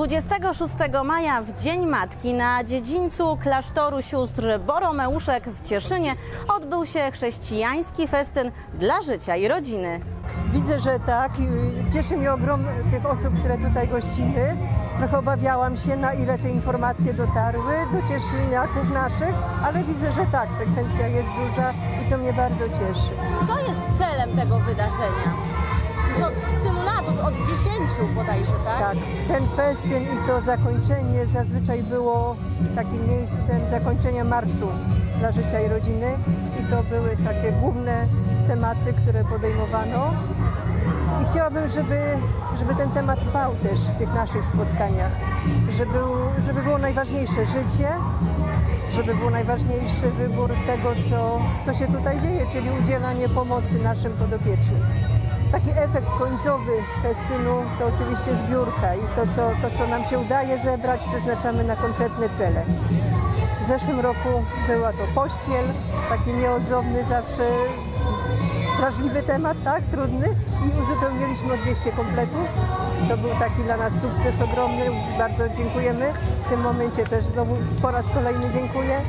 26 maja w Dzień Matki na dziedzińcu klasztoru sióstr Boromeuszek w Cieszynie odbył się chrześcijański festyn dla życia i rodziny. Widzę, że tak. Cieszy mnie ogrom tych osób, które tutaj gościmy. Trochę obawiałam się, na ile te informacje dotarły do cieszyniaków naszych, ale widzę, że tak, frekwencja jest duża i to mnie bardzo cieszy. Co jest celem tego wydarzenia? Już od tylu lat, od, od 10 bodajże, tak? Tak, ten festyn i to zakończenie zazwyczaj było takim miejscem zakończenia marszu dla życia i rodziny i to były takie główne tematy, które podejmowano. I chciałabym, żeby, żeby ten temat trwał też w tych naszych spotkaniach, żeby, żeby było najważniejsze życie, żeby był najważniejszy wybór tego, co, co się tutaj dzieje, czyli udzielanie pomocy naszym podopiecznym. Taki efekt końcowy festynu to oczywiście zbiórka i to co, to, co nam się udaje zebrać, przeznaczamy na konkretne cele. W zeszłym roku była to pościel, taki nieodzowny zawsze wrażliwy temat, tak, trudny i uzupełniliśmy o 200 kompletów. To był taki dla nas sukces ogromny, bardzo dziękujemy. W tym momencie też znowu po raz kolejny dziękuję.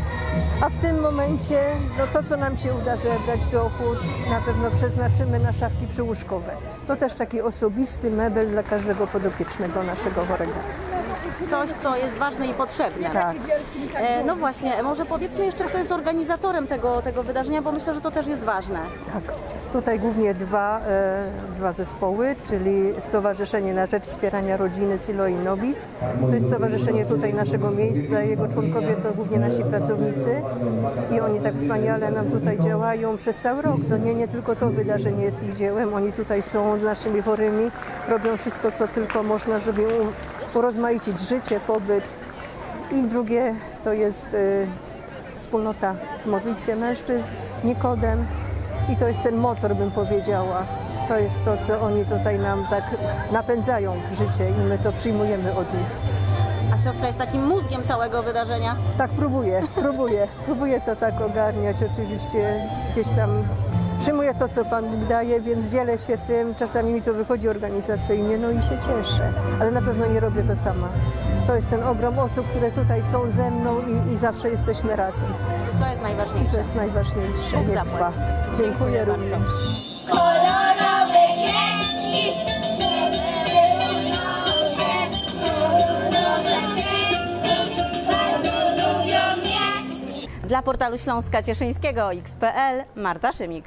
A w tym momencie no to, co nam się uda zebrać dochód, na pewno przeznaczymy na szafki przyłóżkowe. To też taki osobisty mebel dla każdego podopiecznego naszego chorego. Coś, co jest ważne i potrzebne. Tak. E, no właśnie, może powiedzmy jeszcze, kto jest organizatorem tego, tego wydarzenia, bo myślę, że to też jest ważne. Tak. Tutaj głównie dwa, e, dwa zespoły, czyli Stowarzyszenie na Rzecz Wspierania Rodziny Siloi Nobis. To jest stowarzyszenie tutaj naszego miejsca. Jego członkowie to głównie nasi pracownicy i oni tak wspaniale nam tutaj działają przez cały rok. To nie, nie tylko to wydarzenie jest ich dziełem. Oni tutaj są z naszymi chorymi, robią wszystko, co tylko można, żeby u- urozmaicić życie, pobyt. I drugie to jest e, wspólnota w modlitwie mężczyzn, Nikodem. I to jest ten motor, bym powiedziała. To jest to, co oni tutaj nam tak napędzają życie i my to przyjmujemy od nich. A siostra jest takim mózgiem całego wydarzenia. Tak próbuję, próbuję, próbuję to tak ogarniać. Oczywiście gdzieś tam przyjmuję to, co Pan Bóg daje, więc dzielę się tym. Czasami mi to wychodzi organizacyjnie, no i się cieszę, ale na pewno nie robię to sama. To jest ten ogrom osób, które tutaj są ze mną i, i zawsze jesteśmy razem. To jest I to najważniejsze. jest najważniejsze. Bóg zapłać. Dziękuję Dziękuję również. Kolorowe kredki. Dla portalu Śląska Cieszyńskiego XPL Marta Szymik.